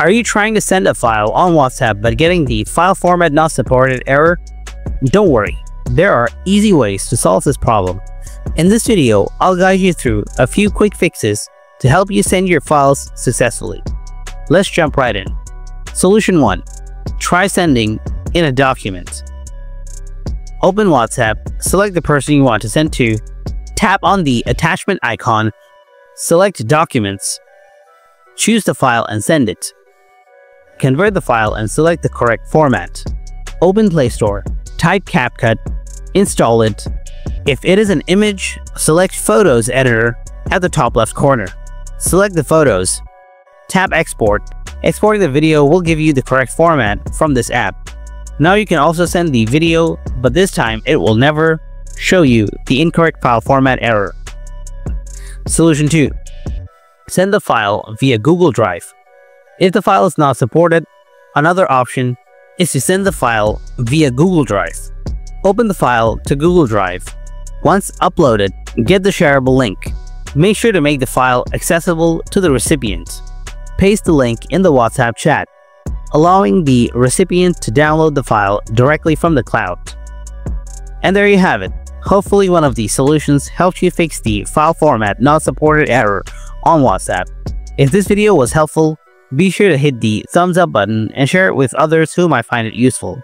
Are you trying to send a file on WhatsApp but getting the file format not supported error? Don't worry, there are easy ways to solve this problem. In this video, I'll guide you through a few quick fixes to help you send your files successfully. Let's jump right in. Solution 1. Try sending in a document. Open WhatsApp, select the person you want to send to, tap on the attachment icon, select Documents, choose the file and send it. Convert the file and select the correct format. Open Play Store, type CapCut, install it. If it is an image, select Photos Editor at the top left corner. Select the photos, tap Export. Exporting the video will give you the correct format from this app. Now you can also send the video, but this time it will never show you the incorrect file format error. Solution 2. Send the file via Google Drive. If the file is not supported, another option is to send the file via Google Drive. Open the file to Google Drive. Once uploaded, get the shareable link. Make sure to make the file accessible to the recipient. Paste the link in the WhatsApp chat, allowing the recipient to download the file directly from the cloud. And there you have it. Hopefully one of these solutions helped you fix the file format not supported error on WhatsApp. If this video was helpful, be sure to hit the thumbs up button and share it with others who might find it useful.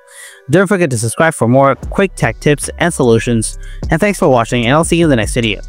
Don't forget to subscribe for more quick tech tips and solutions, and thanks for watching and I'll see you in the next video.